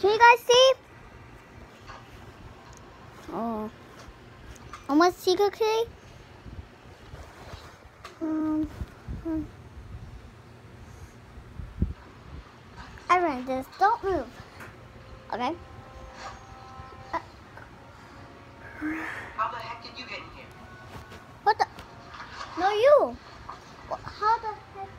Can you guys see? Oh. Almost secret key? Um, um. Everyone, just don't move. Okay? How the heck did you get in here? What the? No, you. How the heck?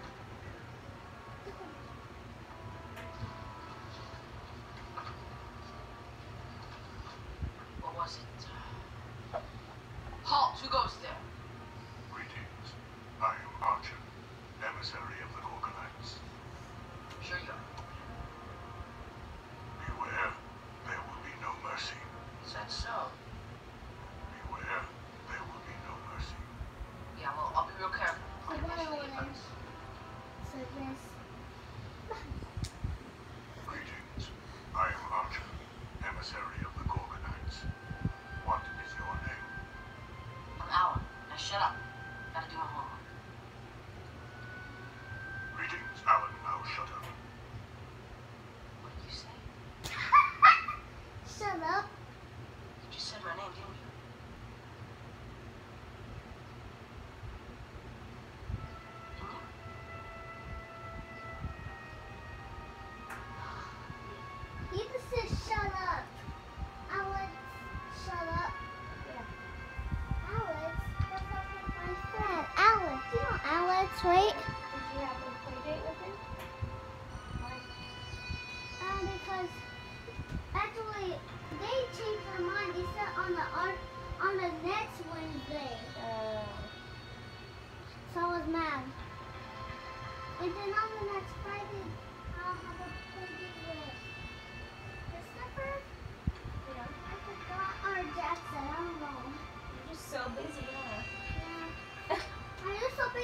Alex, right? Did you have a play date with him? Um, because actually they changed their mind. They said on the on, the next Wednesday. Uh, So I was mad. And then on the next Friday,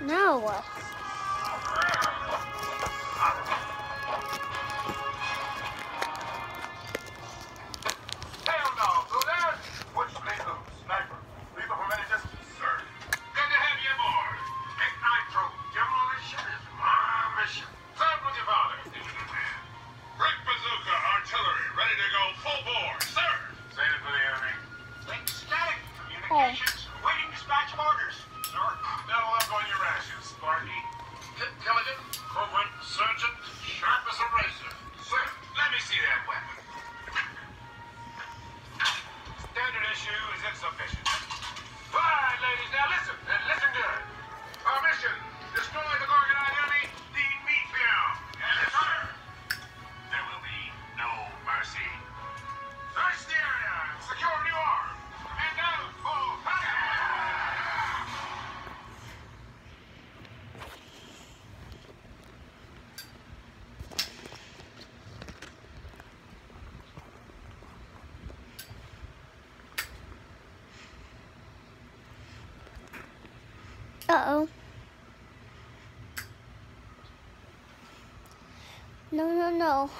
No. Tail dog, so there's Which lethal? Sniper. Lethal from any distance, sir. Good to have you aboard. Get Nitro. Demolition is mission. Serve with your father. Brick bazooka, artillery, ready to go full bore, sir. Save it for the enemy. Link static. Oh. Communications. Waiting Uh oh. No, no, no.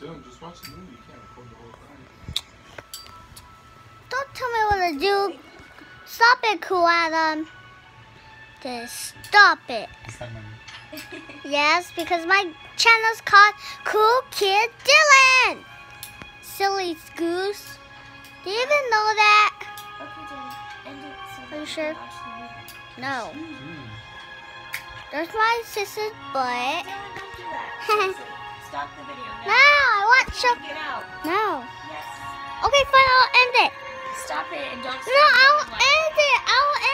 Dylan, just watch the movie. You can't record the whole thing. Don't tell me what to do. Stop it, Cool Adam. Just stop it. Is that my Yes, because my channel's called Cool Kid Dylan. Silly goose. Do you even know that? Okay, Dylan, so Are you sure? can watch the movie. No. Mm. There's my sister's butt. Dylan, don't do that. Seriously, Stop the video No, now. I want to. Get out. No. Yes. Okay, fine, I'll end it. stop it and don't. No, I'll moving like